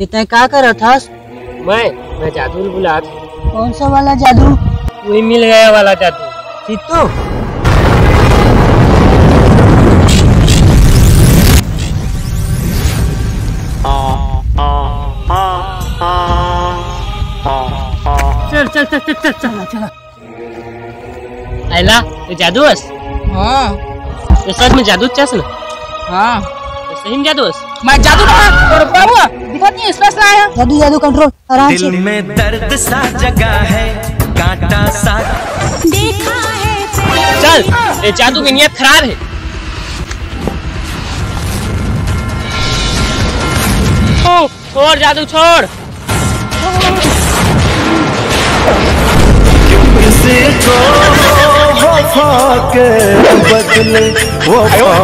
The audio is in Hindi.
इतना का कर रहा था? मैं मैं जादू बुला कौन सा वाला जादू? वही मिल गया वाला जादू। सीतो चल चल चल चल चल चला। चला आयला ते जादू अस हाँ। ते सच में जादू चस ना? हाँ। सही में जादू मैं जादू कहा और बाबू दिखा नहीं स्पेशल आया। जादू जादू कंट्रोल आराम से। दिल में दर्द सा जगा है कांटा सा। चल ये जादू की नियत खराब है। ओ, छोड़ जादू छोड़। किसी को वफा के बदले वफा